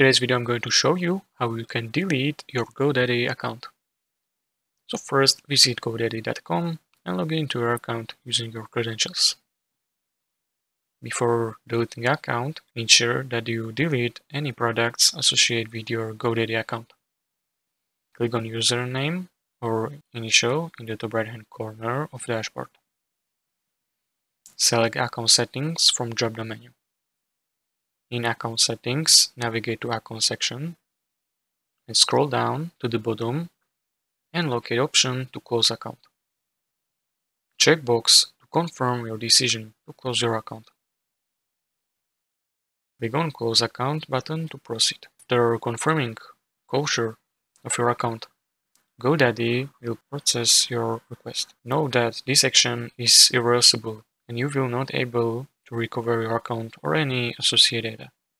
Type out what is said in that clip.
today's video I'm going to show you how you can delete your GoDaddy account. So first visit godaddy.com and log into your account using your credentials. Before deleting account, ensure that you delete any products associated with your GoDaddy account. Click on username or initial in the top right hand corner of the dashboard. Select account settings from drop-down menu. In account settings, navigate to account section and scroll down to the bottom and locate option to close account. Checkbox to confirm your decision to close your account. Click on Close Account button to proceed. After confirming closure of your account, GoDaddy will process your request. Know that this action is irreversible and you will not able to recover your account or any associated data.